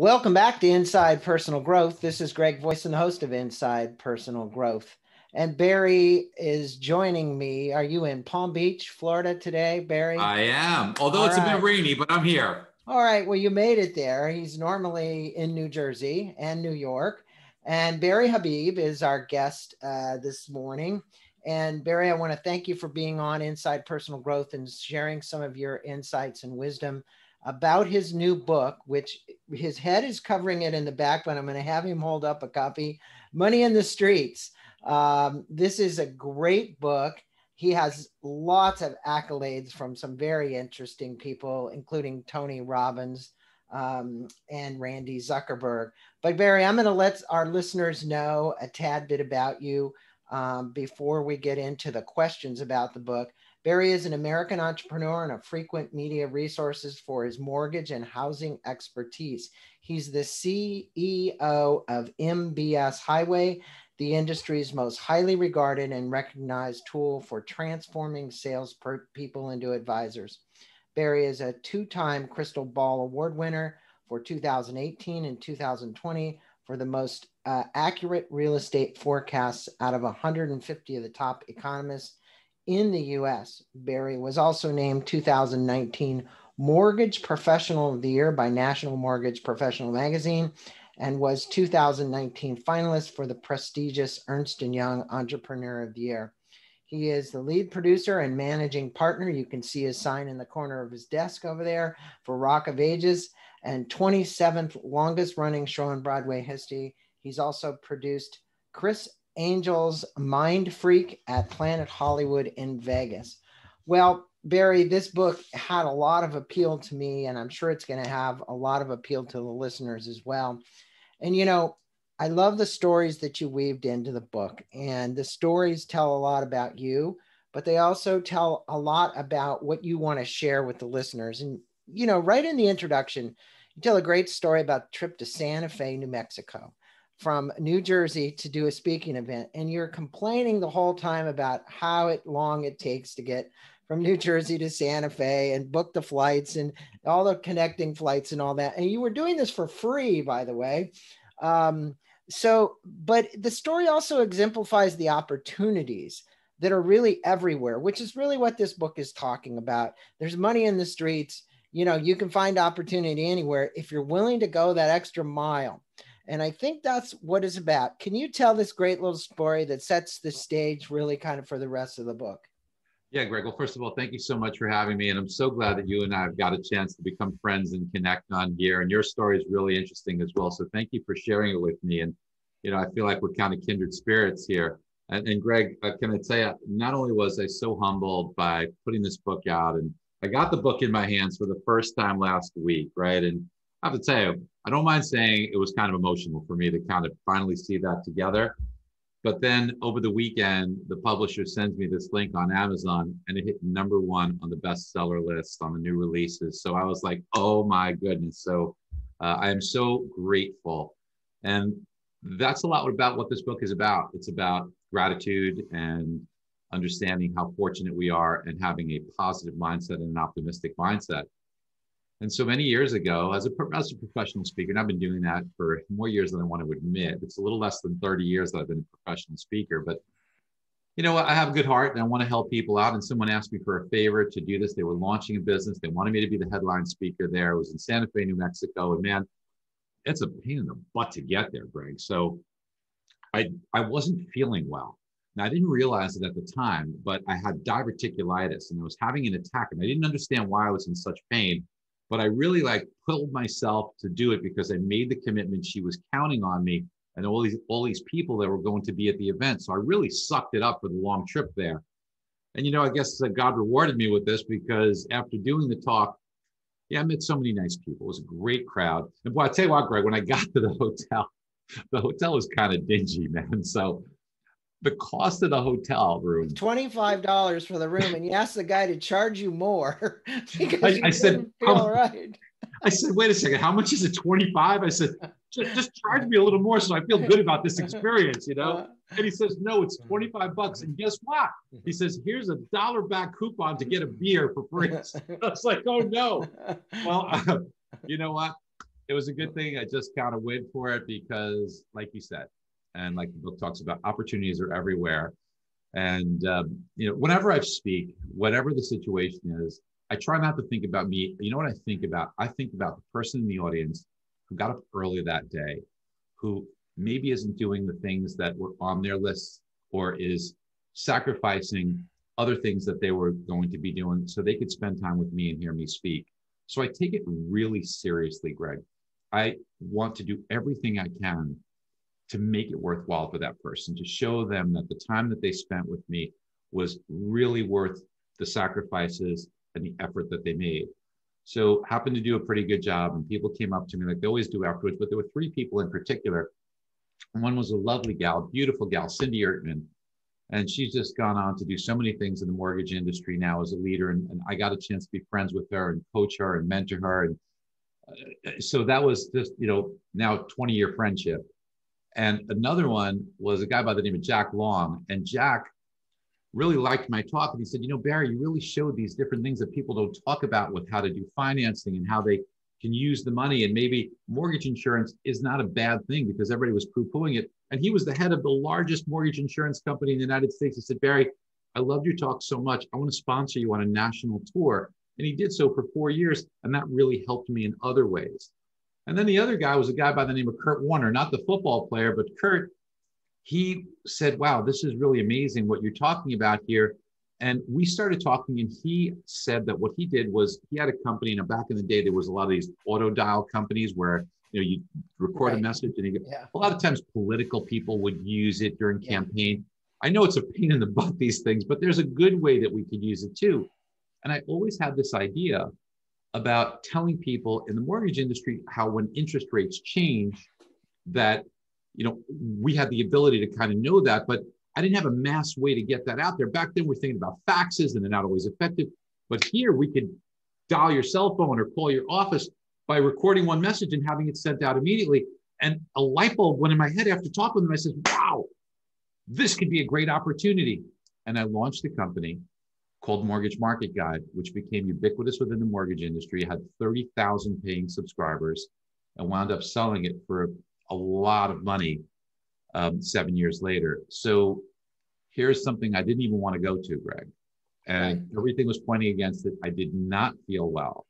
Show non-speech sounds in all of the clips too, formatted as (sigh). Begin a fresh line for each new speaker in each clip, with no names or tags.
Welcome back to Inside Personal Growth. This is Greg Voisen the host of Inside Personal Growth. And Barry is joining me. Are you in Palm Beach, Florida today, Barry?
I am, although All it's right. a bit rainy, but I'm here.
All right. Well, you made it there. He's normally in New Jersey and New York. And Barry Habib is our guest uh, this morning. And Barry, I want to thank you for being on Inside Personal Growth and sharing some of your insights and wisdom about his new book, which his head is covering it in the back, but I'm going to have him hold up a copy Money in the Streets. Um, this is a great book. He has lots of accolades from some very interesting people, including Tony Robbins um, and Randi Zuckerberg. But Barry, I'm going to let our listeners know a tad bit about you um, before we get into the questions about the book. Barry is an American entrepreneur and a frequent media resources for his mortgage and housing expertise. He's the CEO of MBS Highway, the industry's most highly regarded and recognized tool for transforming sales people into advisors. Barry is a two time Crystal Ball Award winner for 2018 and 2020 for the most uh, accurate real estate forecasts out of 150 of the top economists in the US. Barry was also named 2019 Mortgage Professional of the Year by National Mortgage Professional Magazine and was 2019 finalist for the prestigious Ernst & Young Entrepreneur of the Year. He is the lead producer and managing partner. You can see his sign in the corner of his desk over there for Rock of Ages and 27th longest running show in Broadway history. He's also produced Criss Angel's Mind Freak at Planet Hollywood in Vegas. Well, Barry, this book had a lot of appeal to me, and I'm sure it's going to have a lot of appeal to the listeners as well. And, you know, I love the stories that you weaved into the book, and the stories tell a lot about you, but they also tell a lot about what you want to share with the listeners. And, you know, right in the introduction, you tell a great story about the trip to Santa Fe, New Mexico from New Jersey to do a speaking event, and you're complaining the whole time about how it, long it takes to get from New Jersey to Santa Fe and book the flights and all the connecting flights and all that. And you were doing this for free, by the way. Um, so, but the story also exemplifies the opportunities that are really everywhere, which is really what this book is talking about. There's money in the streets. You know, you can find opportunity anywhere if you're willing to go that extra mile. And I think that's what it's about. Can you tell this great little story that sets the stage really kind of for the rest of the book?
Yeah, Greg. Well, first of all, thank you so much for having me. And I'm so glad that you and I have got a chance to become friends and connect on here. And your story is really interesting as well. So thank you for sharing it with me. And, you know, I feel like we're kind of kindred spirits here. And, and Greg, uh, can I tell you, not only was I so humbled by putting this book out, and I got the book in my hands for the first time last week, right? And I have to tell you, I don't mind saying it was kind of emotional for me to kind of finally see that together. But then over the weekend, the publisher sends me this link on Amazon and it hit number one on the bestseller list on the new releases. So I was like, oh my goodness. So uh, I am so grateful. And that's a lot about what this book is about. It's about gratitude and understanding how fortunate we are and having a positive mindset and an optimistic mindset. And so many years ago, as a, as a professional speaker, and I've been doing that for more years than I want to admit, it's a little less than 30 years that I've been a professional speaker, but you know, I have a good heart and I want to help people out. And someone asked me for a favor to do this. They were launching a business. They wanted me to be the headline speaker there. It was in Santa Fe, New Mexico. And man, it's a pain in the butt to get there, Greg. So I, I wasn't feeling well. Now, I didn't realize it at the time, but I had diverticulitis and I was having an attack and I didn't understand why I was in such pain but I really like pulled myself to do it because I made the commitment. She was counting on me and all these all these people that were going to be at the event. So I really sucked it up for the long trip there. And you know, I guess God rewarded me with this because after doing the talk, yeah, I met so many nice people. It was a great crowd. And boy, I tell you what, Greg, when I got to the hotel, (laughs) the hotel was kind of dingy, man. So the cost of the hotel room.
$25 for the room and you asked the guy to charge you more (laughs) because I,
I said all right. I said wait a second how much is it 25 I said just, just charge me a little more so I feel good about this experience you know? (laughs) And he says no it's 25 bucks and guess what? He says here's a dollar back coupon to get a beer for free. (laughs) I was like oh no. Well uh, you know what? It was a good thing. I just kind of went for it because, like you said, and like the book talks about, opportunities are everywhere. And um, you know, whenever I speak, whatever the situation is, I try not to think about me. You know what I think about? I think about the person in the audience who got up early that day, who maybe isn't doing the things that were on their list or is sacrificing other things that they were going to be doing so they could spend time with me and hear me speak. So I take it really seriously, Greg. I want to do everything I can to make it worthwhile for that person, to show them that the time that they spent with me was really worth the sacrifices and the effort that they made. So happened to do a pretty good job. And people came up to me like they always do afterwards, but there were three people in particular. One was a lovely gal, beautiful gal, Cindy Ertman. And she's just gone on to do so many things in the mortgage industry now as a leader. And, and I got a chance to be friends with her and coach her and mentor her. And uh, so that was just, you know, now 20 year friendship. And another one was a guy by the name of Jack Long. And Jack really liked my talk. And he said, You know, Barry, you really showed these different things that people don't talk about with how to do financing and how they can use the money. And maybe mortgage insurance is not a bad thing because everybody was poo pooing it. And he was the head of the largest mortgage insurance company in the United States. He said, Barry, I loved your talk so much. I want to sponsor you on a national tour. And he did so for four years. And that really helped me in other ways. And then the other guy was a guy by the name of Kurt Warner, not the football player, but Kurt he said, Wow, this is really amazing what you're talking about here. And we started talking, and he said that what he did was he had a company. And back in the day, there was a lot of these auto dial companies where you know you record right. a message, and you, yeah. a lot of times political people would use it during yeah. campaign. I know it's a pain in the butt these things, but there's a good way that we could use it too. And I always had this idea about telling people in the mortgage industry how when interest rates change, that you know, we had the ability to kind of know that, but I didn't have a mass way to get that out there. Back then, we're thinking about faxes and they're not always effective. But here, we could dial your cell phone or call your office by recording one message and having it sent out immediately. And a light bulb went in my head after talking with them. I said, wow, this could be a great opportunity. And I launched the company called Mortgage Market Guide, which became ubiquitous within the mortgage industry, had 30,000 paying subscribers, and wound up selling it for a lot of money um, seven years later. So here's something I didn't even want to go to, Greg. And right. everything was pointing against it. I did not feel well.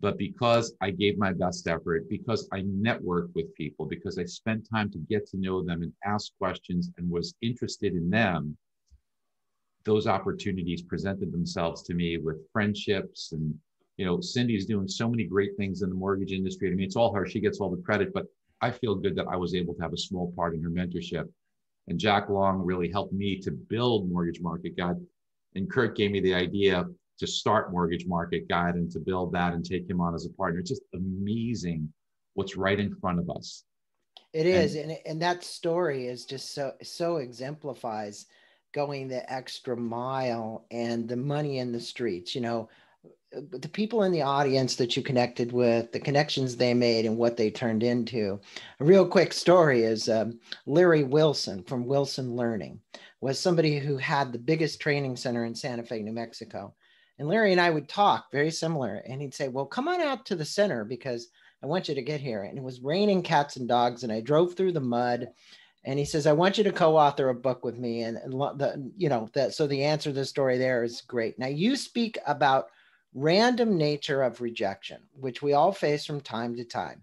But because I gave my best effort, because I networked with people, because I spent time to get to know them and ask questions and was interested in them, those opportunities presented themselves to me with friendships and you know cindy's doing so many great things in the mortgage industry i mean it's all her she gets all the credit but I feel good that I was able to have a small part in her mentorship. And Jack Long really helped me to build Mortgage Market Guide. And Kurt gave me the idea to start Mortgage Market Guide and to build that and take him on as a partner. It's just amazing what's right in front of us.
It is, and, and, and that story is just so so exemplifies going the extra mile and the money in the streets. You know, the people in the audience that you connected with, the connections they made, and what they turned into. A real quick story is um, Larry Wilson from Wilson Learning was somebody who had the biggest training center in Santa Fe, New Mexico. And Larry and I would talk very similar, and he'd say, "Well, come on out to the center because I want you to get here." And it was raining cats and dogs, and I drove through the mud. And he says, "I want you to co-author a book with me." And, and the, you know, that so the answer to the story there is great. Now you speak about random nature of rejection, which we all face from time to time.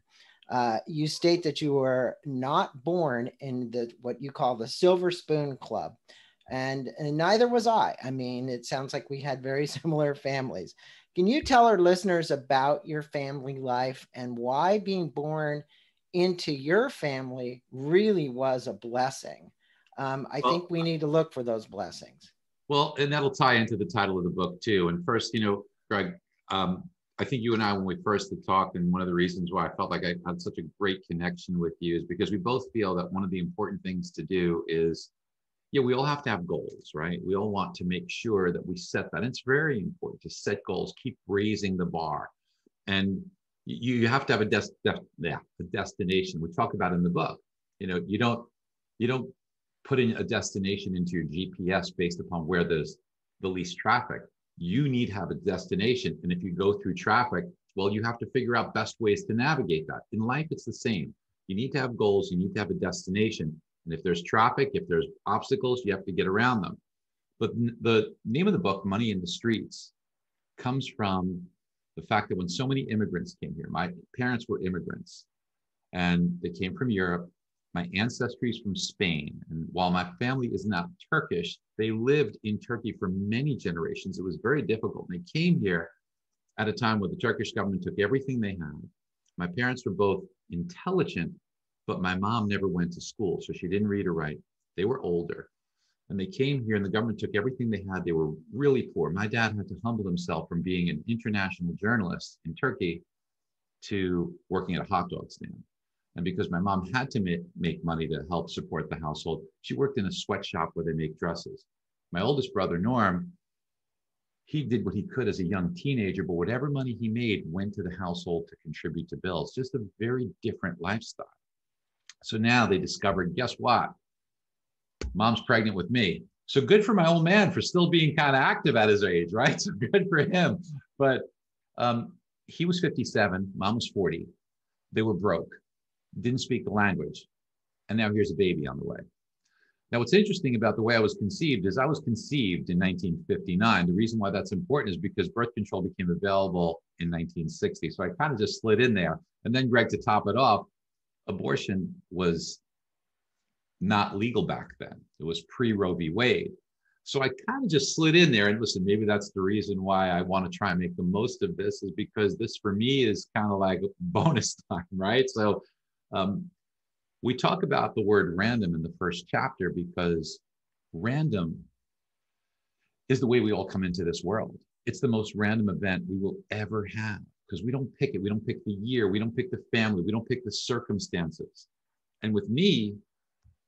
Uh, you state that you were not born in the what you call the Silver Spoon Club, and, and neither was I. I mean, it sounds like we had very (laughs) similar families. Can you tell our listeners about your family life and why being born into your family really was a blessing? Um, I well, think we need to look for those blessings.
Well, and that'll tie into the title of the book too. And first, you know, Greg, um, I think you and I, when we first talked, and one of the reasons why I felt like I had such a great connection with you is because we both feel that one of the important things to do is, yeah, we all have to have goals, right? We all want to make sure that we set that. And it's very important to set goals, keep raising the bar, and you, you have to have a des- def- yeah, a destination. We talk about in the book. You know, you don't you don't put in a destination into your GPS based upon where there's the least traffic you need to have a destination. And if you go through traffic, Well, you have to figure out best ways to navigate that. In life, it's the same. You need to have goals, you need to have a destination. And if there's traffic, if there's obstacles, you have to get around them. But the name of the book, Money in the Streets, comes from the fact that when so many immigrants came here, my parents were immigrants and they came from Europe. My ancestry is from Spain. And while my family is not Turkish, they lived in Turkey for many generations. It was very difficult. And they came here at a time where the Turkish government took everything they had. My parents were both intelligent, but my mom never went to school. So she didn't read or write. They were older. And they came here and the government took everything they had. They were really poor. My dad had to humble himself from being an international journalist in Turkey to working at a hot dog stand. And because my mom had to make, make money to help support the household, she worked in a sweatshop where they make dresses. My oldest brother, Norm, he did what he could as a young teenager, but whatever money he made went to the household to contribute to bills. Just a very different lifestyle. So now they discovered guess what? Mom's pregnant with me. So good for my old man for still being kind of active at his age, right? (laughs) So good for him. But um, he was 57, mom was 40. They were broke didn't speak the language. And now here's a baby on the way. Now, what's interesting about the way I was conceived is I was conceived in 1959. The reason why that's important is because birth control became available in 1960. So I kind of just slid in there. And then, Greg, to top it off, abortion was not legal back then. It was pre Roe v. Wade. So I kind of just slid in there and listen, maybe that's the reason why I want to try and make the most of this is because this for me is kind of like (laughs) bonus time, right? So um, we talk about the word random in the first chapter because random is the way we all come into this world. It's the most random event we will ever have because we don't pick it. We don't pick the year. We don't pick the family. We don't pick the circumstances. And with me,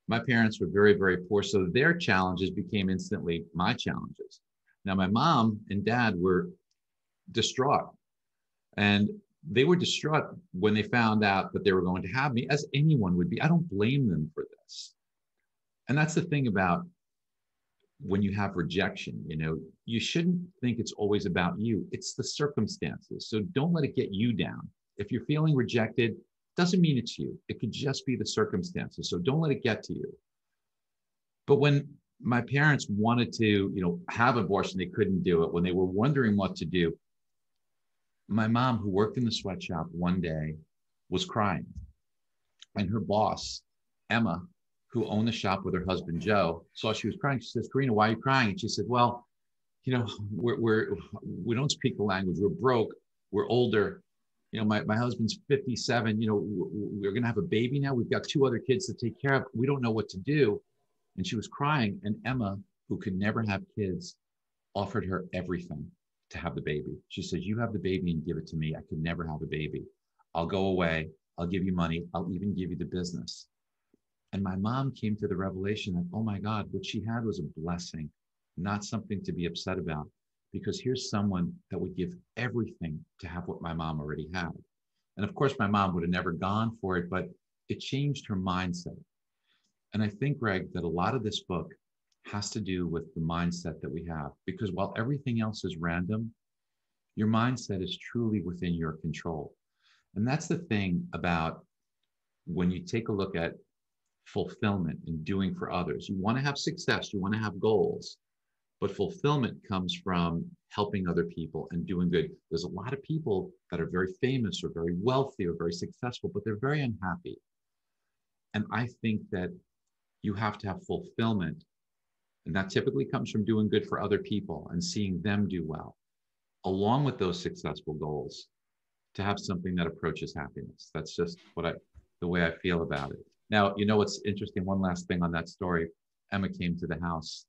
my parents were very, very poor. So their challenges became instantly my challenges. Now, my mom and dad were distraught. And they were distraught when they found out that they were going to have me, as anyone would be. I don't blame them for this. And that's the thing about when you have rejection, you know, you shouldn't think it's always about you. It's the circumstances. So don't let it get you down. If you're feeling rejected, doesn't mean it's you. It could just be the circumstances. So don't let it get to you. But when my parents wanted to, you know, have abortion, they couldn't do it. When they were wondering what to do, my mom, who worked in the sweatshop one day, was crying. And her boss, Emma, who owned the shop with her husband, Joe, saw she was crying. She says, Karina, why are you crying? And she said, Well, you know, we're, we're, we don't speak the language. We're broke. We're older. You know, my, my husband's 57. You know, we're going to have a baby now. We've got two other kids to take care of. We don't know what to do. And she was crying. And Emma, who could never have kids, offered her everything to have the baby. She says, You have the baby and give it to me. I could never have a baby. I'll go away. I'll give you money. I'll even give you the business. And my mom came to the revelation that, oh my God, what she had was a blessing, not something to be upset about. Because here's someone that would give everything to have what my mom already had. And of course, my mom would have never gone for it, but it changed her mindset. And I think, Greg, that a lot of this book has to do with the mindset that we have. Because while everything else is random, your mindset is truly within your control. And that's the thing about when you take a look at fulfillment and doing for others. You want to have success, you want to have goals, but fulfillment comes from helping other people and doing good. There's a lot of people that are very famous or very wealthy or very successful, but they're very unhappy. And I think that you have to have fulfillment and that typically comes from doing good for other people and seeing them do well, along with those successful goals, to have something that approaches happiness. That's just what I, the way I feel about it. Now, you know what's interesting? One last thing on that story. Emma came to the house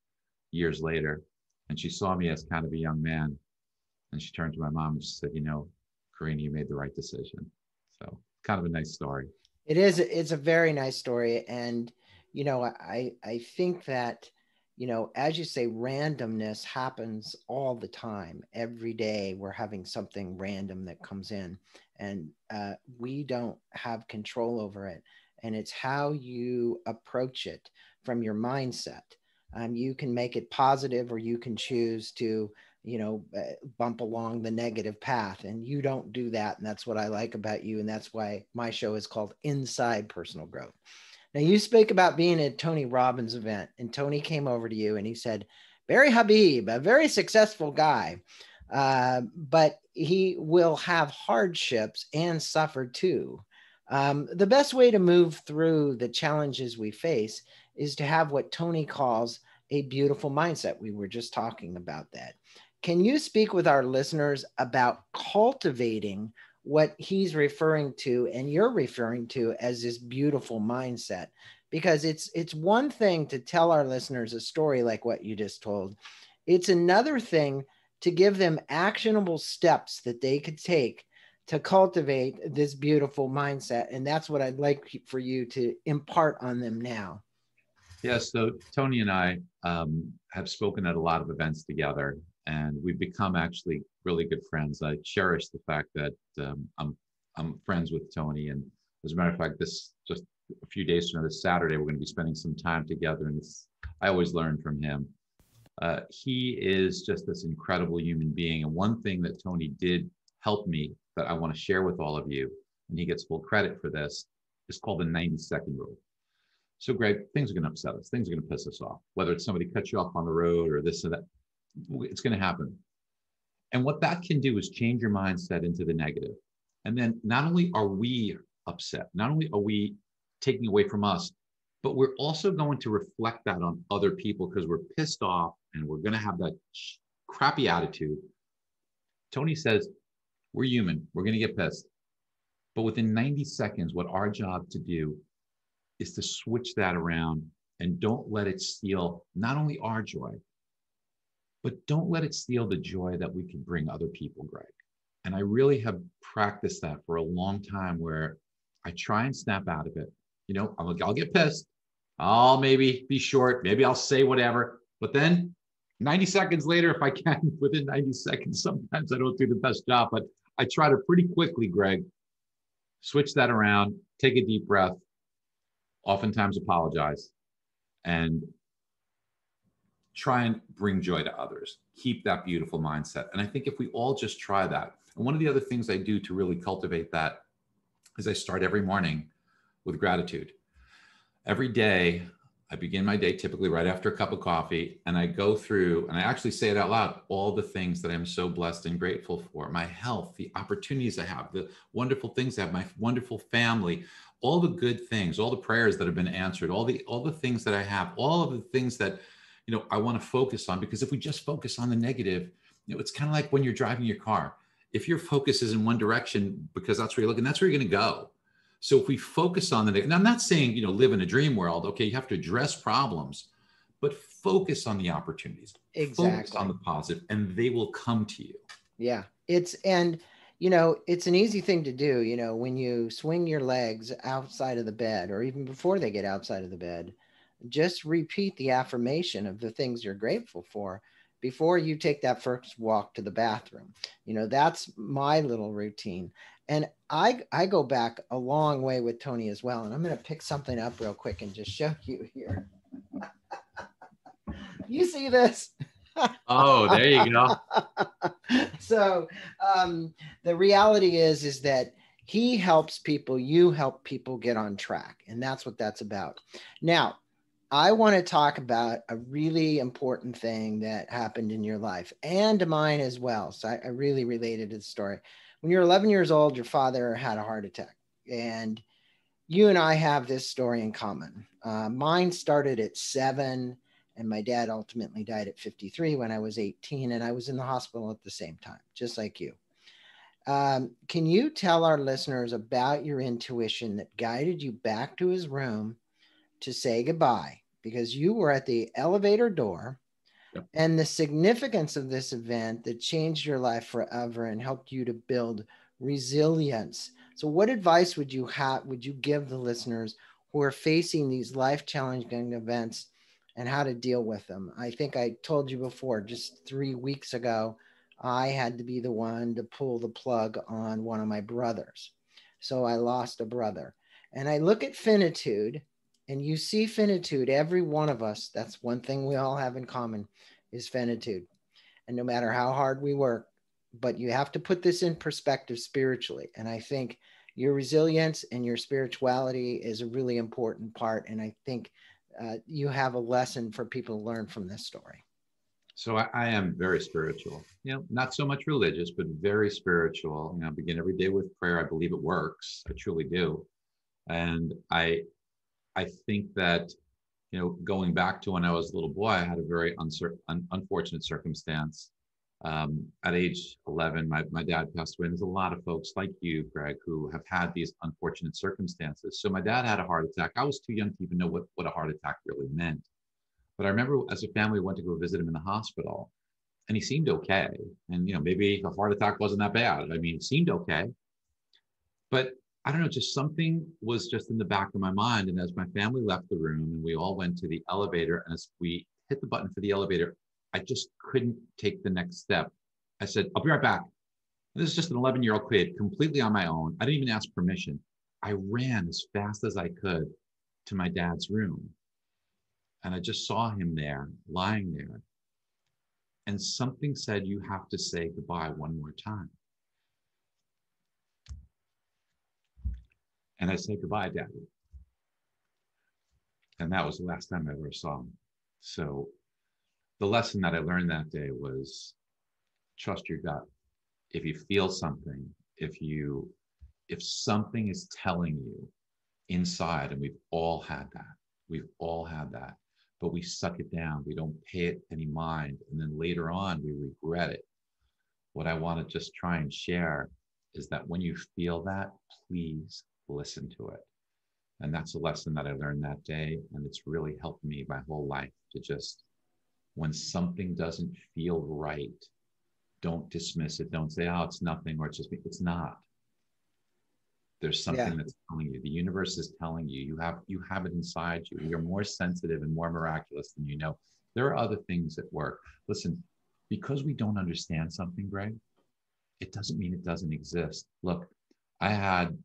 years later and she saw me as kind of a young man. And she turned to my mom and she said, You know, Karina, you made the right decision. So, kind of a nice story.
It is. It's a very nice story. And, you know, I, I think that you know, as you say, randomness happens all the time. Every day we're having something random that comes in, and uh, we don't have control over it. And it's how you approach it from your mindset. Um, you can make it positive, or you can choose to, you know, uh, bump along the negative path. And you don't do that. And that's what I like about you. And that's why my show is called Inside Personal Growth. Now, you spoke about being at Tony Robbins' event, and Tony came over to you and he said, Barry Habib, a very successful guy, uh, but he will have hardships and suffer too. Um, the best way to move through the challenges we face is to have what Tony calls a beautiful mindset. We were just talking about that. Can you speak with our listeners about cultivating what he's referring to and you're referring to as this beautiful mindset? Because it's it's one thing to tell our listeners a story like what you just told. It's another thing to give them actionable steps that they could take to cultivate this beautiful mindset. And that's what I'd like for you to impart on them now.
Yes. Yeah, so Tony and I um, have spoken at a lot of events together and we've become actually really good friends. I cherish the fact that um, I'm I'm friends with Tony, and as a matter of fact, this just a few days from this Saturday, we're going to be spending some time together, and I always learn from him. Uh, he is just this incredible human being, and one thing that Tony did help me that I want to share with all of you, and he gets full credit for this, is called the 90 second rule. So, Greg, things are going to upset us. Things are going to piss us off. Whether it's somebody cuts you off on the road or this or that, it's going to happen. And what that can do is change your mindset into the negative. And then not only are we upset, not only are we taking away from us, but we're also going to reflect that on other people because we're pissed off and we're going to have that crappy attitude. Tony says, We're human, we're going to get pissed. But within 90 seconds, what our job to do is to switch that around and don't let it steal not only our joy, but don't let it steal the joy that we can bring other people, Greg. And I really have practiced that for a long time where I try and snap out of it. You know, I'll, I'll get pissed. I'll maybe be short. Maybe I'll say whatever. But then 90 seconds later, if I can, (laughs) within 90 seconds, sometimes I don't do the best job, but I try to pretty quickly, Greg, switch that around, take a deep breath, oftentimes apologize, and try and bring joy to others. Keep that beautiful mindset. And I think if we all just try that, and one of the other things I do to really cultivate that is I start every morning with gratitude. Every day, I begin my day typically right after a cup of coffee, and I go through and I actually say it out loud all the things that I'm so blessed and grateful for my health, the opportunities I have, the wonderful things I have, my wonderful family, all the good things, all the prayers that have been answered, all the all the things that I have, all of the things that you know, I want to focus on because if we just focus on the negative, you know, it's kind of like when you're driving your car. If your focus is in one direction because that's where you're looking, that's where you're going to go. So if we focus on the negative, and I'm not saying, you know, live in a dream world. Okay, you have to address problems, but focus on the opportunities.
Exactly.
Focus on the positive, and they will come to you.
Yeah. It's and you know, it's an easy thing to do, you know, when you swing your legs outside of the bed or even before they get outside of the bed just repeat the affirmation of the things you're grateful for before you take that first walk to the bathroom. You know, that's my little routine. And I I go back a long way with Tony as well. And I'm going to pick something up real quick and just show (laughs) you here. you see this?
Oh, there you go. (laughs)
so um, the reality is is that he helps people, you help people get on track, and that's what that's about. Now, I want to talk about a really important thing that happened in your life and mine as well. So I, I, really related to the story. When you're 11 years old, your father had a heart attack. And you and I have this story in common. Uh, mine started at seven, and my dad ultimately died at 53 when I was 18. And I was in the hospital at the same time, just like you. Um, can you tell our listeners about your intuition that guided you back to his room to say goodbye? because you were at the elevator door yep. and the significance of this event that changed your life forever and helped you to build resilience. So what advice would you have would you give the listeners who are facing these life challenging events and how to deal with them? I think I told you before just 3 weeks ago I had to be the one to pull the plug on one of my brothers. So I lost a brother. And I look at finitude and you see finitude every one of us that's one thing we all have in common is finitude and no matter how hard we work, but you have to put this in perspective spiritually. And I think your resilience and your spirituality is a really important part. And I think uh, you have a lesson for people to learn from this story.
So I, I, am very spiritual, you know, not so much religious, but very spiritual. You know, I begin every day with prayer. I believe it works. I truly do. And I, I think that, you know, going back to when I was a little boy, I had a very uncer- un- unfortunate circumstance um, at age 11, my, my dad passed away. And there's a lot of folks like you, Greg, who have had these unfortunate circumstances. So my dad had a heart attack. I was too young to even know what, what a heart attack really meant. But I remember as a family, we went to go visit him in the hospital and he seemed okay. And, you know, maybe a heart attack wasn't that bad. I mean, it seemed okay. But I don't know, just something was just in the back of my mind. And as my family left the room and we all went to the elevator, and as we hit the button for the elevator, I just couldn't take the next step. I said, I'll be right back. This is just an 11 year old kid, completely on my own. I didn't even ask permission. I ran as fast as I could to my dad's room. And I just saw him there, lying there. And something said, You have to say goodbye one more time. And I said, Goodbye, Daddy. And that was the last time I ever saw him. So the lesson that I learned that day was trust your gut. If you feel something, if you if something is telling you inside, and we've all had that, we've all had that, but we suck it down, we don't pay it any mind, and then later on we regret it. What I want to just try and share is that when you feel that, please listen to it. And that's a lesson that I learned that day. And it's really helped me my whole life to just when something doesn't feel right, don't dismiss it. Don't say, oh, it's nothing, or it's just, me. it's not. There's something yeah. that's telling you. The universe is telling you. You have you have it inside you. You're more sensitive and more miraculous than you know. There are other things at work. Listen, because we don't understand something, Greg, it doesn't mean it doesn't exist. Look, I had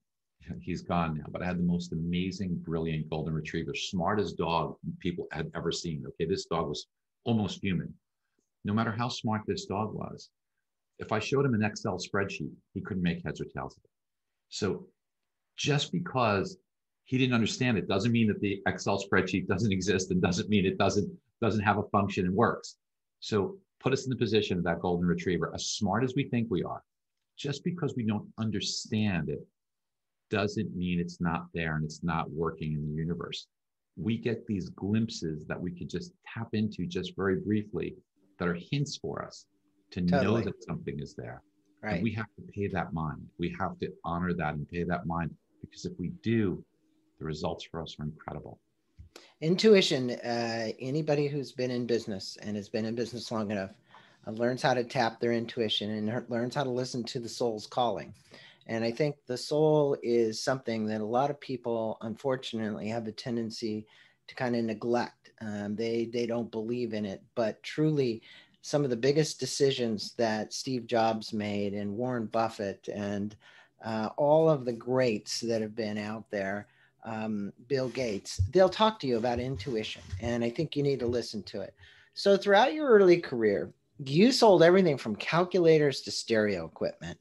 he's gone now, but I had the most amazing, brilliant golden retriever, smartest dog people had ever seen. Okay, this dog was almost human. No matter how smart this dog was, if I showed him an Excel spreadsheet, he couldn't make heads or tails of it. So just because he didn't understand it doesn't mean that the Excel spreadsheet doesn't exist and doesn't mean it doesn't doesn't have a function and works. So put us in the position of that golden retriever, as smart as we think we are. Just because we don't understand it doesn't mean it's not there and it's not working in the universe we get these glimpses that we could just tap into just very briefly that are hints for us to totally. know that something is there. Right. And we have to pay that mind. We have to honor that and pay that mind because if we do, the results for us are incredible.
Intuition, uh, anybody who's been in business and has been in business long enough uh, learns how to tap their intuition and learns how to listen to the soul's calling. And I think the soul is something that a lot of people, unfortunately, have a tendency to kind of neglect. Um, they they don't believe in it, but truly, some of the biggest decisions that Steve Jobs made and Warren Buffett and uh, all of the greats that have been out there, um, Bill Gates, they'll talk to you about intuition, and I think you need to listen to it. So throughout your early career, you sold everything from calculators to stereo equipment.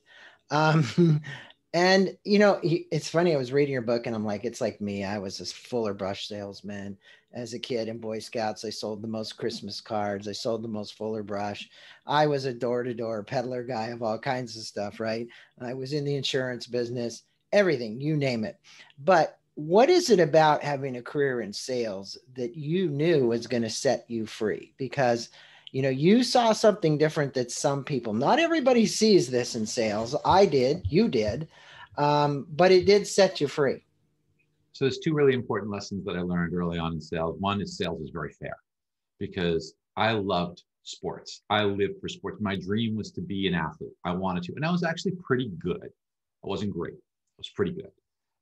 Um, (laughs) and you know, it's funny. I was reading your book, and I'm like, it's like me. I was a Fuller Brush salesman as a kid in Boy Scouts. I sold the most Christmas cards. I sold the most Fuller Brush. I was a door-to-door peddler guy of all kinds of stuff. Right. I was in the insurance business. Everything, you name it. But what is it about having a career in sales that you knew was going to set you free? Because you know you saw something different that some people not everybody sees this in sales. I did you did um, but it did set you free.
So there's two really important lessons that i learned early on in sales. One is sales is very fair because i loved sports. I lived for sports. My dream was to be an athlete. I wanted to and i was actually pretty good. I wasn't great. I was pretty good.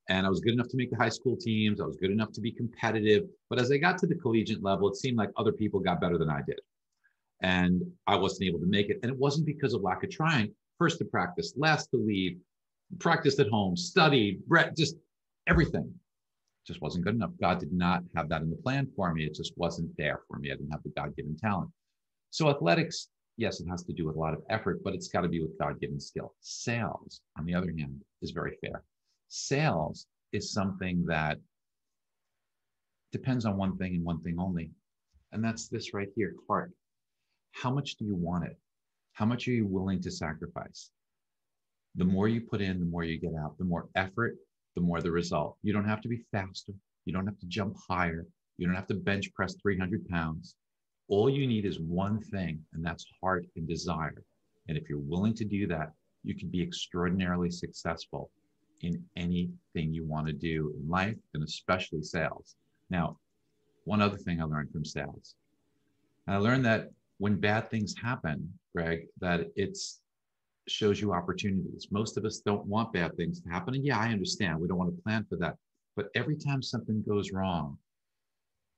And I was good enough to make the high school teams. I was good enough to be competitive. But as I got to the collegiate level, it seemed like other people got better than I did and I wasn't able to make it. And it wasn't because of lack of trying. First to practice, last to leave, practiced at home, studied, just everything. Just wasn't good enough. God did not have that in the plan for me. It just wasn't there for me. I didn't have the God given talent. So athletics yes, it has to do with a lot of effort, but it's got to be with God given skill. Sales, on the other hand, is very fair. Sales is something that depends on one thing and one thing only. And that's this right here heart. How much do you want it? How much are you willing to sacrifice? The more you put in, the more you get out. The more effort, the more the result. You don't have to be faster. You don't have to jump higher. You don't have to bench press 300 pounds. All you need is one thing, and that's heart and desire. And if you're willing to do that, you can be extraordinarily successful in anything you want to do in life and especially sales. Now, one other thing I learned from sales. I learned that when bad things happen, Greg, that it's shows you opportunities. Most of us don't want bad things to happen. And yeah, I understand. We don't want to plan for that. But every time something goes wrong,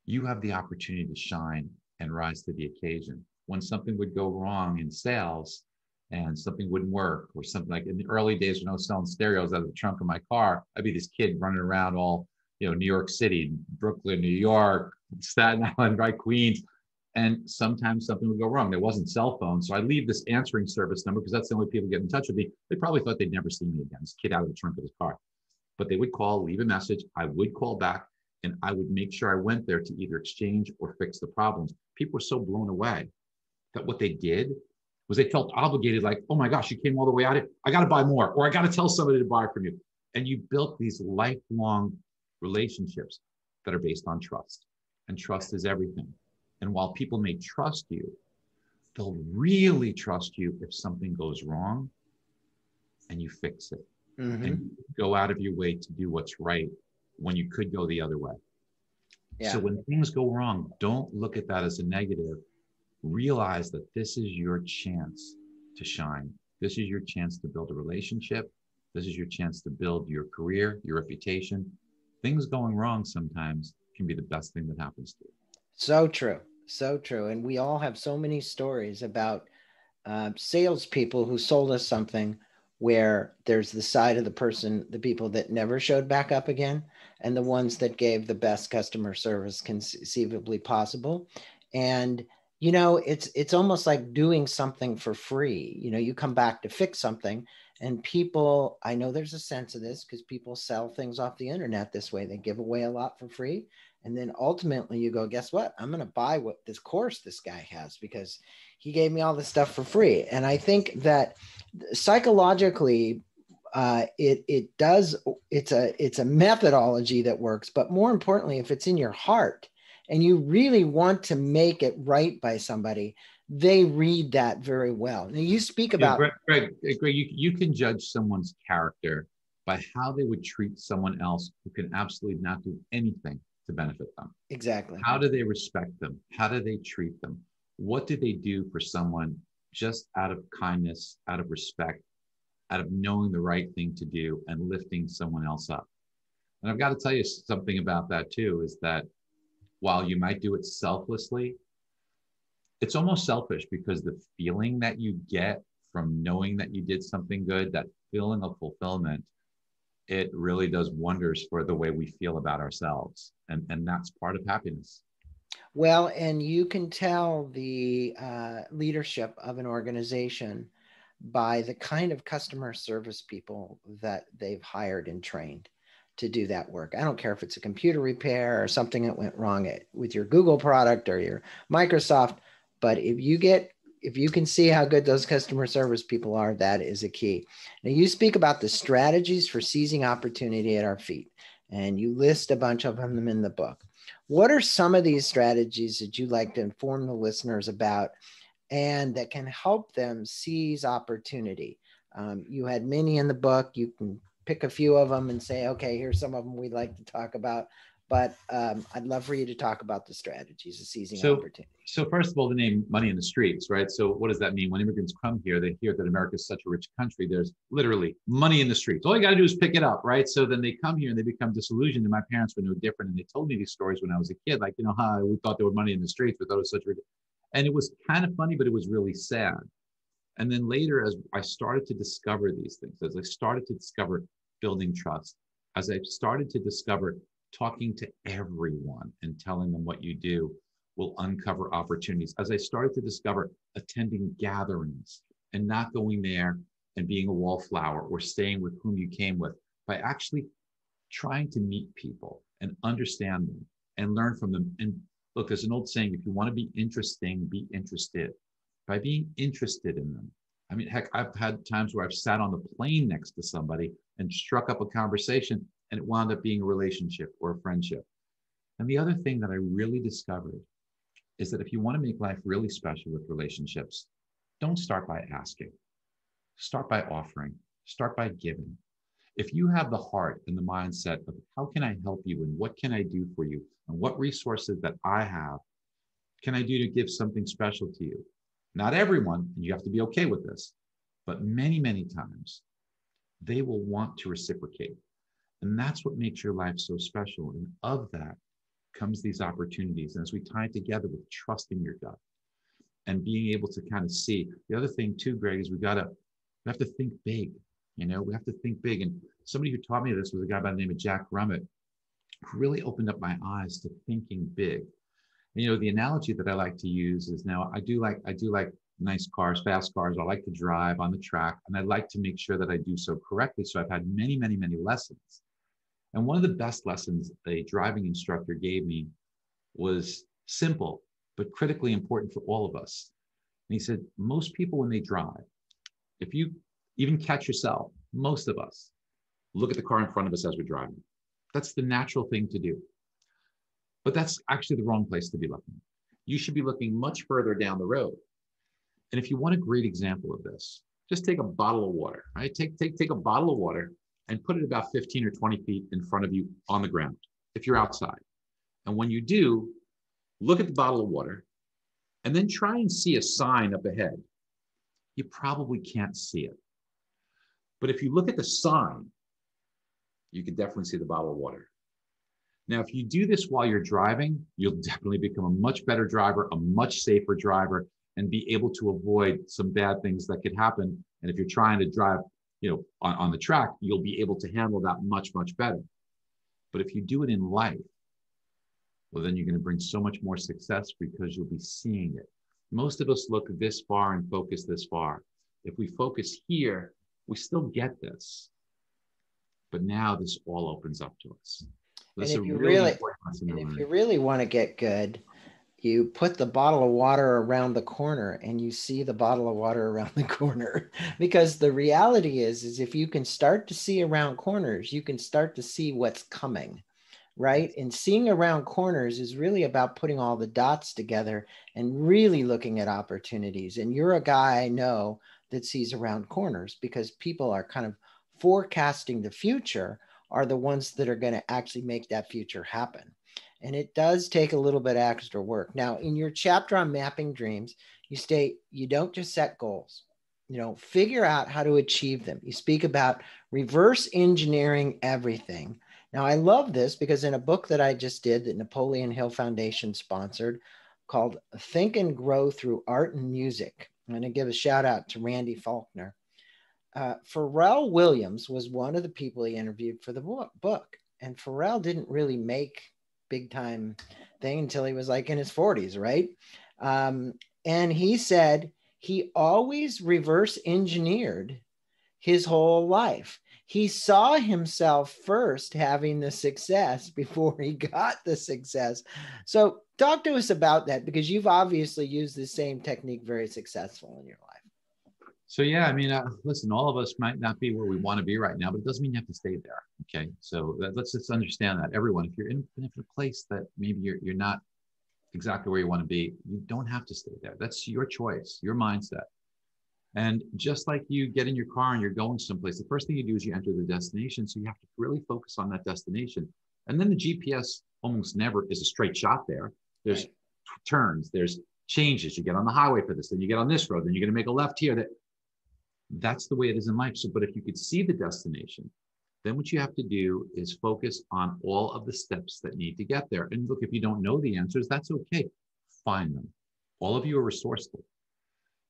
you have the opportunity to shine and rise to the occasion. When something would go wrong in sales and something wouldn't work, or something like in the early days when I was selling stereos out of the trunk of my car, I'd be this kid running around all, you know, New York City, Brooklyn, New York, Staten (laughs) Island, right, Queens. And sometimes something would go wrong. There wasn't cell phones. So I leave this answering service number because that's the only people get in touch with me. They probably thought they'd never see me again, this kid out of the trunk of his car. But they would call, leave a message. I would call back and I would make sure I went there to either exchange or fix the problems. People were so blown away that what they did was they felt obligated, like, oh my gosh, you came all the way out it. I got to buy more, or I got to tell somebody to buy from you. And you built these lifelong relationships that are based on trust. And trust is everything. And while people may trust you, they'll really trust you if something goes wrong and you fix it mm-hmm. and go out of your way to do what's right when you could go the other way. Yeah. So when things go wrong, don't look at that as a negative. Realize that this is your chance to shine. This is your chance to build a relationship. This is your chance to build your career, your reputation. Things going wrong sometimes can be the best thing that happens to you.
So true. So true. And we all have so many stories about uh, salespeople who sold us something where there's the side of the person, the people that never showed back up again, and the ones that gave the best customer service conceivably possible. And you know, it's it's almost like doing something for free. You know, you come back to fix something, and people, I know there's a sense of this because people sell things off the internet this way. They give away a lot for free. And then ultimately you go, guess what? I'm going to buy what this course this guy has because he gave me all this stuff for free. And I think that psychologically, uh, it it does it's a it's a methodology that works but more importantly if it's in your heart and you really want to make it right by somebody they read that very well now you speak about
yeah, Greg, Greg, Greg, you, you can judge someone's character by how they would treat someone else who can absolutely not do anything to benefit them.
Exactly.
How do they respect them? How do they treat them? What do they do for someone just out of kindness, out of respect, out of knowing the right thing to do and lifting someone else up? And I've got to tell you something about that too is that while you might do it selflessly, it's almost selfish because the feeling that you get from knowing that you did something good, that feeling of fulfillment, it really does wonders for the way we feel about ourselves. And, and that's part of happiness.
Well, and you can tell the uh, leadership of an organization by the kind of customer service people that they've hired and trained to do that work. I don't care if it's a computer repair or something that went wrong at, with your Google product or your Microsoft, but if you get if you can see how good those customer service people are, that is a key. Now, you speak about the strategies for seizing opportunity at our feet, and you list a bunch of them in the book. What are some of these strategies that you'd like to inform the listeners about and that can help them seize opportunity? Um, you had many in the book. You can pick a few of them and say, okay, here's some of them we'd like to talk about but um, I'd love for you to talk about the strategies of seizing
so,
opportunity.
So first of all, the name money in the streets, right? So what does that mean? When immigrants come here, they hear that America is such a rich country. There's literally money in the streets. All you got to do is pick it up, right? So then they come here and they become disillusioned. And my parents were no different. And they told me these stories when I was a kid, like, you know, how we thought there was money in the streets. We thought it was such a, and it was kind of funny, but it was really sad. And then later, as I started to discover these things, as I started to discover building trust, as I started to discover talking to everyone and telling them what you do, will uncover opportunities. As I started to discover attending gatherings and not going there and being a wallflower or staying with whom you came with, by actually trying to meet people and understand them and learn from them. And look, there's an old saying if you want to be interesting, be interested. By being interested in them. I mean, heck, I've had times where I've sat on the plane next to somebody and struck up a conversation and it wound up being a relationship or a friendship. And the other thing that I really discovered is that if you want to make life really special with relationships, don't start by asking. Start by offering. Start by giving. If you have the heart and the mindset of how can I help you and what can I do for you and what resources that I have can I do to give something special to you? Not everyone, and you have to be okay with this, but many, many times they will want to reciprocate. And that's what makes your life so special. And of that comes these opportunities. And as we tie it together with trusting your gut and being able to kind of see the other thing too, Greg, is we gotta we have to think big. You know, we have to think big. And somebody who taught me this was a guy by the name of Jack Grummett, who really opened up my eyes to thinking big. And, you know, the analogy that I like to use is now I do like I do like nice cars, fast cars. I like to drive on the track, and I like to make sure that I do so correctly. So I've had many, many, many lessons. And one of the best lessons a driving instructor gave me was simple, but critically important for all of us. And he said, most people, when they drive, if you even catch yourself, most of us look at the car in front of us as we're driving. That's the natural thing to do. But that's actually the wrong place to be looking. You should be looking much further down the road. And if you want a great example of this, just take a bottle of water, right? Take, take, take a bottle of water and put it about 15 or 20 feet in front of you on the ground if you're outside. And when you do, look at the bottle of water and then try and see a sign up ahead. You probably can't see it. But if you look at the sign, you can definitely see the bottle of water. Now, if you do this while you're driving, you'll definitely become a much better driver, a much safer driver, and be able to avoid some bad things that could happen. And if you're trying to drive, you know, on, on the track, you'll be able to handle that much, much better. But if you do it in life, well, then you're going to bring so much more success because you'll be seeing it. Most of us look this far and focus this far. If we focus here, we still get this. But now this all opens up to us.
and if you really, and if you really want to get good, you put the bottle of water around the corner and you see the bottle of water around the (laughs) corner. Because the reality is is if you can start to see around corners you can start to see what's coming right? And seeing around corners is really about putting all the dots together and really looking at opportunities. And you're a guy i know that sees around corners because people are kind of forecasting the future are the ones that are going to actually make that future happen and it does take a little bit extra work. Now, in your chapter on mapping dreams, you state you don't just set goals, you know, figure out how to achieve them. You speak about reverse engineering everything. Now, I love this because in a book that I just did that Napoleon Hill Foundation sponsored called Think and Grow Through Art and Music, I'm going to give a shout out to Randy Faulkner. Uh, Pharrell Williams was one of the people he interviewed for the book. And Pharrell didn't really make big time thing until he was like in his 40s, right? Um, and he said he always reverse engineered his whole life. He saw himself first having the success (laughs) before he got the success. So, talk to us about that because you've obviously used the same technique very successful in your life.
So yeah, I mean, uh, listen, all of us might not be where we want to be right now, but it doesn't mean you have to stay there. Okay, so that, let's just understand that everyone, if you're in, in a place that maybe you're you're not exactly where you want to be, you don't have to stay there. That's your choice, your mindset. And just like you get in your car and you're going someplace, the first thing you do is you enter the destination. So you have to really focus on that destination. And then the GPS almost never is a straight shot there. There's right. turns, there's changes. You get on the highway for this, then you get on this road, then you're going to make a left here. That that's the way it is in life. So, but if you could see the destination, then what you have to do is focus on all of the steps that need to get there. And look, if you don't know the answers, that's okay. Find them. All of you are resourceful.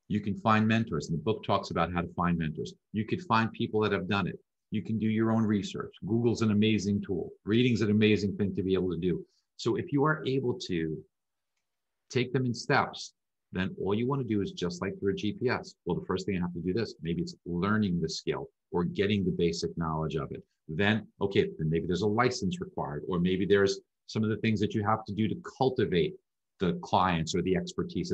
You can find mentors, and the book talks about how to find mentors. You could find people that have done it. You can do your own research. Google's an amazing tool. Reading's an amazing thing to be able to do. So if you are able to take them in steps. Then all you want to do is just like through a GPS. Well, the first thing I have to do this, maybe it's learning the skill or getting the basic knowledge of it. Then, okay, then maybe there's a license required, or maybe there's some of the things that you have to do to cultivate the clients or the expertise.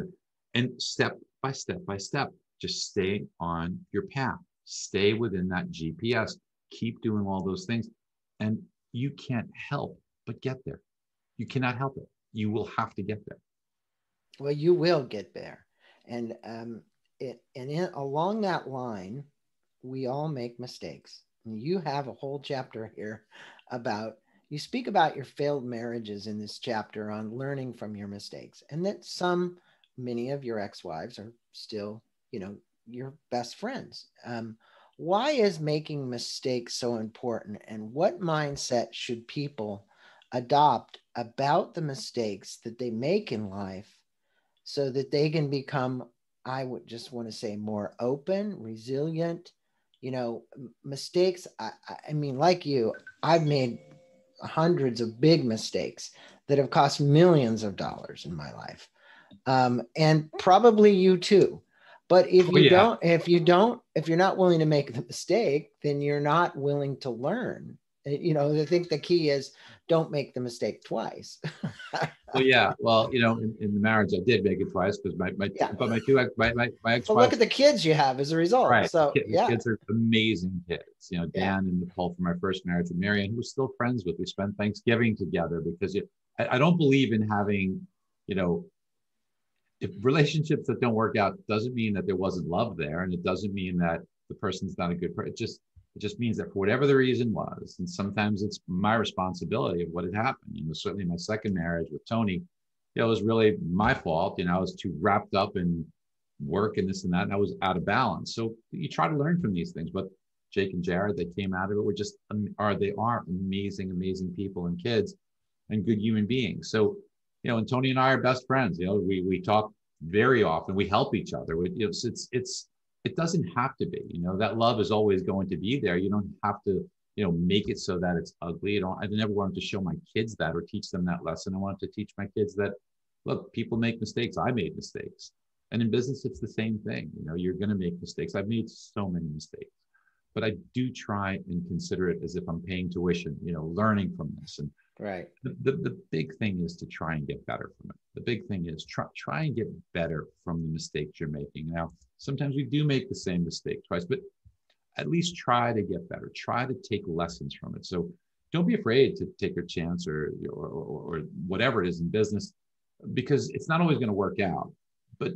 And step by step by step, just stay on your path, stay within that GPS, keep doing all those things. And you can't help but get there. You cannot help it. You will have to get there.
Well, you will get there. And um, it, and in, along that line, we all make mistakes. You have a whole chapter here about you speak about your failed marriages in this chapter on learning from your mistakes and that some many of your ex-wives are still you know your best friends um, why is making mistakes so important and what mindset should people adopt about the mistakes that they make in life so that they can become i would just want to say more open resilient. You know mistakes I, I mean like you i've made hundreds of big mistakes that have cost millions of dollars in my life. Um, and probably you too. But if oh, you yeah. don't if you don't if you're not willing to make the mistake then you're not willing to learn Eh, you know i think the key is don't make the mistake twice. (laughs)
well, yeah. Well, you know, in, in, the marriage, I did make it twice because my, my, yeah. but my two, my, my, my ex.
Look at the kids you have as a result. Right. So,
the
yeah.
kids are amazing kids. You know, Dan yeah. and Nicole from my first marriage with Marion, who we're still friends with. We spent Thanksgiving together because you, I, I don't believe in having, you know, if relationships that don't work out doesn't mean that there wasn't love there, and it doesn't mean that the person's not a good person. It just it just means that for whatever the reason was, and sometimes it's my responsibility of what had happened. You know, certainly my second marriage with Tony, you know, it was really my fault. You know, I was too wrapped up in work and this and that, and I was out of balance. So you try to learn from these things. But Jake and Jared, they came out of it, were just are they are amazing, amazing people and kids, and good human beings. So you know, and Tony and I are best friends. You know, we we talk very often. We help each other. We, you know, it's it's, it's it doesn't have to be you know that love is always going to be there. You don't have to you know make it so that it's ugly. You know i never wanted to show my kids that or teach them that lesson. I wanted to teach my kids that look people make mistakes. I made mistakes. And in business it's the same thing. You know you're going to make mistakes. I've made so many mistakes. But i do try and consider it as if i'm paying tuition you know learning from this. And
right.
the, the, the big thing is to try and get better from it big thing is try, try and get better from the mistakes you're making now Sometimes we do make the same mistake twice, but at least try to get better. Try to take lessons from it. So don't be afraid to take a chance or, or, or whatever it is in business because it's not always going to work out. But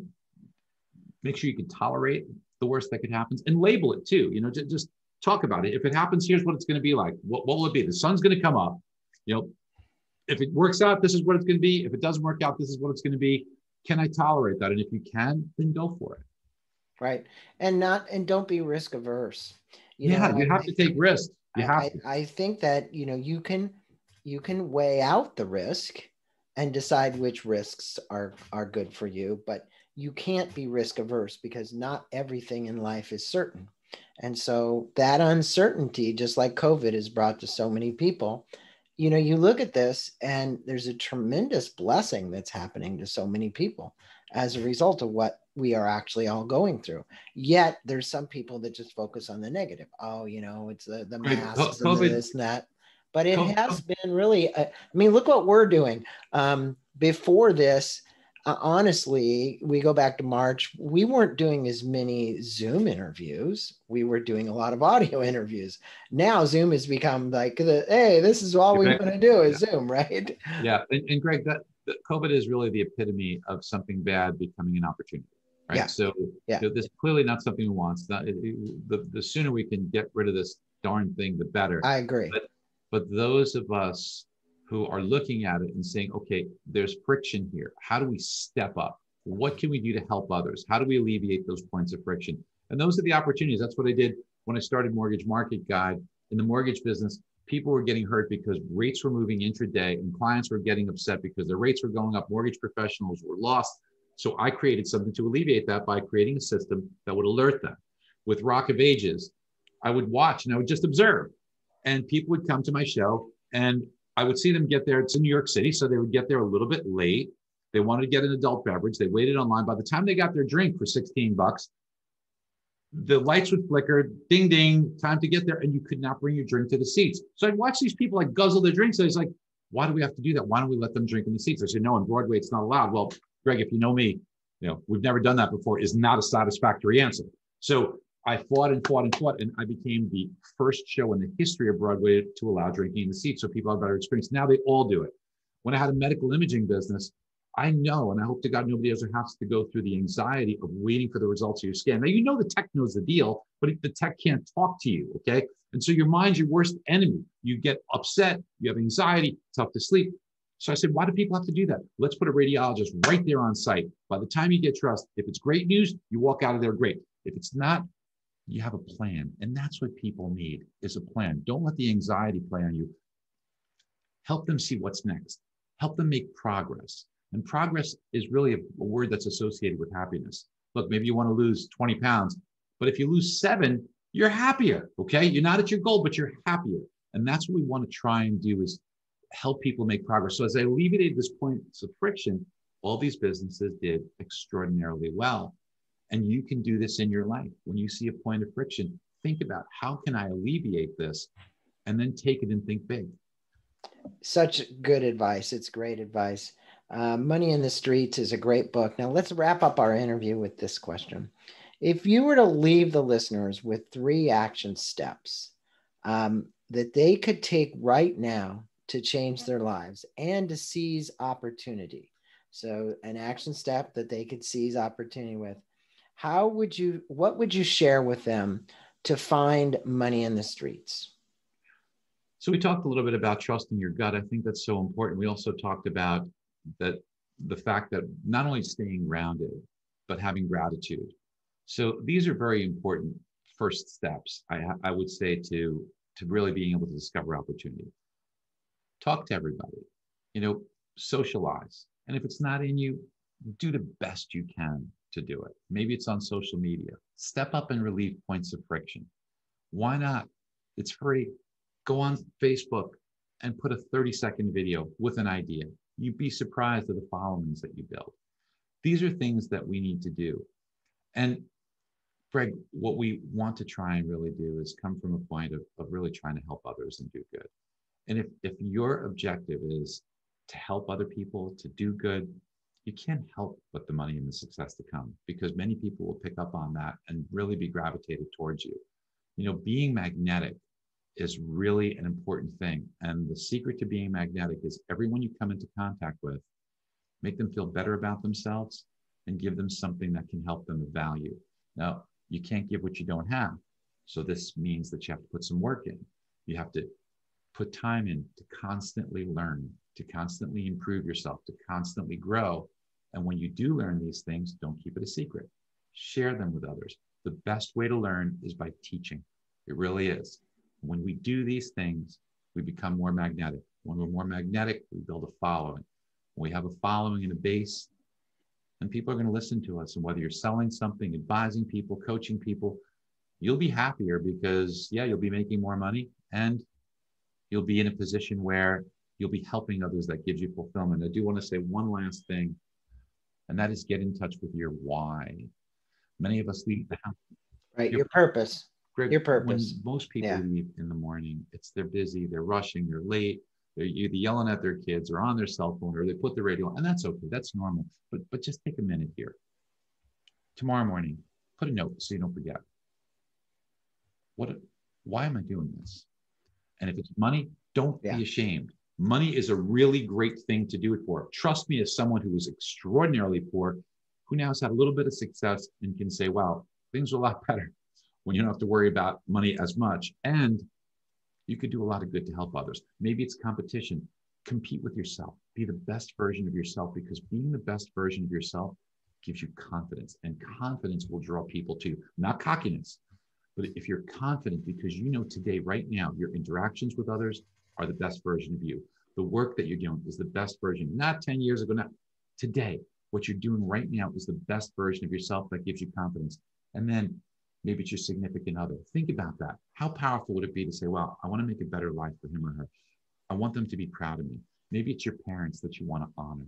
make sure you can tolerate the worst that could happen and label it too. You know, just, just talk about it. If it happens, here's what it's going to be like. What, what will it be? The sun's going to come up. You know, if it works out, this is what it's going to be. If it doesn't work out, this is what it's going to be. Can I tolerate that? And if you can, then go for it
right and not and don't be risk averse
you yeah know, you I, have to take risks you have
I, I think that you know you can you can weigh out the risk and decide which risks are are good for you but you can't be risk averse because not everything in life is certain and so that uncertainty just like covid has brought to so many people you know you look at this and there's a tremendous blessing that's happening to so many people as a result of what we are actually all going through. Yet there's some people that just focus on the negative. Oh, you know, it's the, the masks and this and that. But it has been really, uh, I mean, look what we're doing. Um, before this, uh, honestly, we go back to March, we weren't doing as many Zoom interviews. We were doing a lot of audio (laughs) interviews. Now Zoom has become like the, hey, this is all we want to do is yeah. Zoom, right? (laughs)
Yeah. And, and Greg, that, that COVID is really the epitome of something bad becoming an opportunity right? Yeah. So yeah. You know, this is clearly not something we want. Not, it, it, the, the sooner we can get rid of this darn thing, the better.
I agree.
But, but those of us who are looking at it and saying, okay, there's friction here. How do we step up? What can we do to help others? How do we alleviate those points of friction? And those are the opportunities. That's what I did when I started Mortgage Market Guide. In the mortgage business, people were getting hurt because rates were moving intraday and clients were getting upset because their rates were going up. Mortgage professionals were lost so I created something to alleviate that by creating a system that would alert them. With Rock of Ages, I would watch and I would just observe. And people would come to my show and I would see them get there. It's in New York City. So they would get there a little bit late. They wanted to get an adult beverage. They waited online. By the time they got their drink for 16 bucks, the lights would flicker, ding, ding, time to get there. And you could not bring your drink to the seats. So I'd watch these people like guzzle their drinks. I was like, why do we have to do that? Why don't we let them drink in the seats? I said, no, on Broadway, it's not allowed. Well, Greg, if you know me, you know, we've never done that before is not a satisfactory answer. So I fought and fought and fought, and I became the first show in the history of Broadway to allow drinking in the seats so people have better experience. Now they all do it. When I had a medical imaging business, I know, and I hope to God nobody ever has to go through the anxiety of waiting for the results of your scan. Now, you know the tech knows the deal, but the tech can't talk to you, okay? And so your mind's your worst enemy. You get upset, you have anxiety, tough to sleep. So I said, why do people have to do that? Let's put a radiologist right there on site. By the time you get trust, if it's great news, you walk out of there great. If it's not, you have a plan. And that's what people need is a plan. Don't let the anxiety play on you. Help them see what's next. Help them make progress. And progress is really a, a word that's associated with happiness. Look, maybe you want to lose 20 pounds, but if you lose seven, you're happier. Okay. You're not at your goal, but you're happier. And that's what we want to try and do is help people make progress. So as I alleviated this points of friction, all these businesses did extraordinarily well. And you can do this in your life. When you see a point of friction, think about how can I alleviate this and then take it and think big.
Such good advice. It's great advice. Uh, Money in the Streets is a great book. Now, let's wrap up our interview with this question. If you were to leave the listeners with three action steps um, that they could take right now to change their lives and to seize opportunity, so an action step that they could seize opportunity with, how would you, what would you share with them to find money in the streets?
So we talked a little bit about trusting your gut. I think that's so important. We also talked about that the fact that not only staying grounded, but having gratitude. So these are very important first steps, I, I would say, to, to really being able to discover opportunity. Talk to everybody, you know, socialize. And if it's not in you, do the best you can to do it. Maybe it's on social media. Step up and relieve points of friction. Why not? It's free. Go on Facebook and put a 30 second video with an idea you'd be surprised at the followings that you build. These are things that we need to do. And Greg, what we want to try and really do is come from a point of, of really trying to help others and do good. And if, if your objective is to help other people, to do good, you can't help but the money and the success to come because many people will pick up on that and really be gravitated towards you. You know, being magnetic is really an important thing. And the secret to being magnetic is everyone you come into contact with, make them feel better about themselves and give them something that can help them of value. Now, you can't give what you don't have. So this means that you have to put some work in. You have to put time in to constantly learn, to constantly improve yourself, to constantly grow. And when you do learn these things, don't keep it a secret. Share them with others. The best way to learn is by teaching. It really is. When we do these things, we become more magnetic. When we're more magnetic, we build a following. When we have a following and a base, then people are going to listen to us. And whether you're selling something, advising people, coaching people, you'll be happier because, yeah, you'll be making more money and you'll be in a position where you'll be helping others that gives you fulfillment. I do want to say one last thing, and that is get in touch with your why. Many of us leave the house.
Right, your, your purpose.
Greg, your purpose. When most people yeah. leave in the morning, it's they're busy, they're rushing, they're late, they're either yelling at their kids or on their cell phone or they put the radio on, and that's okay. That's normal. But but just take a minute here. Tomorrow morning, put a note so you don't forget. What? Why am I doing this? And if it's money, don't yeah. be ashamed. Money is a really great thing to do it for. Trust me, as someone who was extraordinarily poor, who now has had a little bit of success and can say, "Wow, things are a lot (laughs) better." when you don't have to worry about money as much. And you could do a lot of good to help others. Maybe it's competition. Compete with yourself. Be the best version of yourself because being the best version of yourself gives you confidence, and confidence will draw people to you, not cockiness. But if you're confident because you know today, right now, your interactions with others are the best version of you. The work that you're doing is the best version, not 10 years ago, not today. What you're doing right now is the best version of yourself that gives you confidence. And then Maybe it's your significant other. Think about that. How powerful would it be to say, well, I want to make a better life for him or her? I want them to be proud of me. Maybe it's your parents that you want to honor.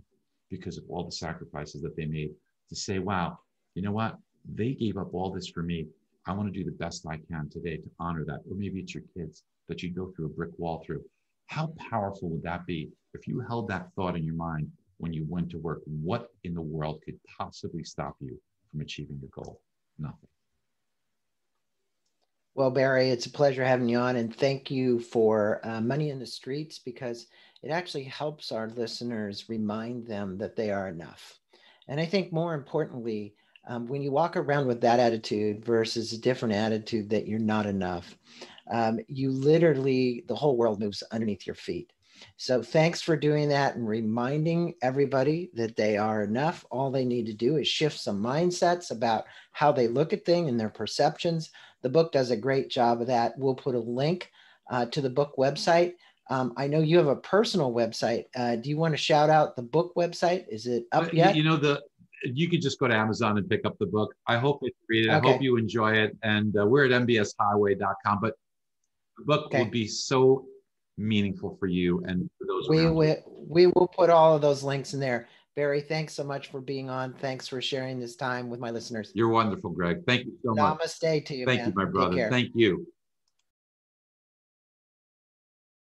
because of all the sacrifices that they made to say, wow, you know what? They gave up all this for me. I want to do the best I can today to honor that. Or maybe it's your kids that you go through a brick wall through. How powerful would that be if you held that thought in your mind when you went to work? What in the world could possibly stop you from achieving your goal? Nothing.
Well, Barry, it's a pleasure having you on, and thank you for uh, Money in the Streets because it actually helps our listeners remind them that they are enough. And I think more importantly, um, when you walk around with that attitude versus a different attitude that you're not enough, um, you literally, the whole world moves underneath your feet. So thanks for doing that and reminding everybody that they are enough. All they need to do is shift some mindsets about how they look at things and their perceptions. The book does a great job of that. We'll put a link uh, to the book website. Um, I know you have a personal website. Uh, do you want to shout out the book website? Is it up uh, yet?
You know, the you could just go to Amazon and pick up the book. I hope that you read it. Okay. I hope you enjoy it. And uh, we're at mbshighway.com. But the book okay. will be so meaningful for you and for those
we will we will put all of those links in there barry thanks so much for being on thanks for sharing this time with my listeners
you're wonderful greg thank you so
namaste much namaste to you
thank
man.
you my brother thank you